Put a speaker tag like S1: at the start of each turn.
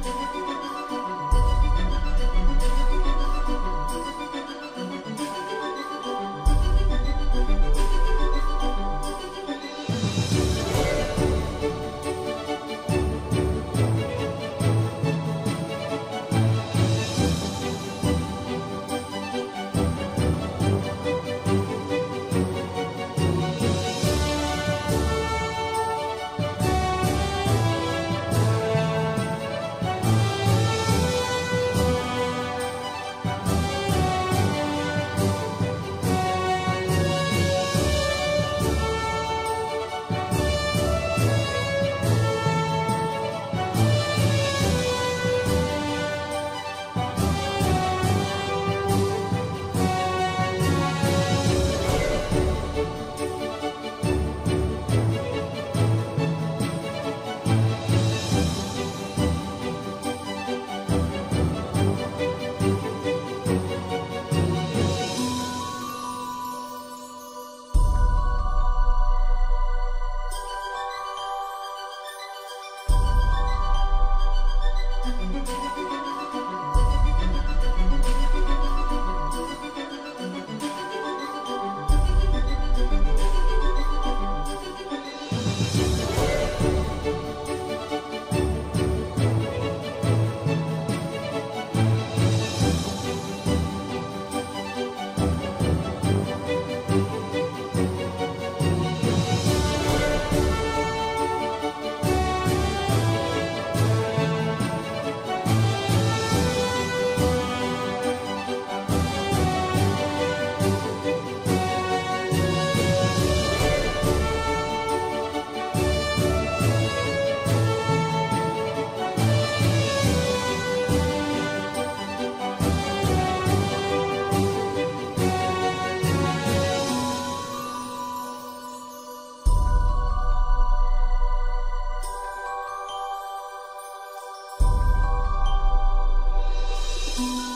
S1: Música Música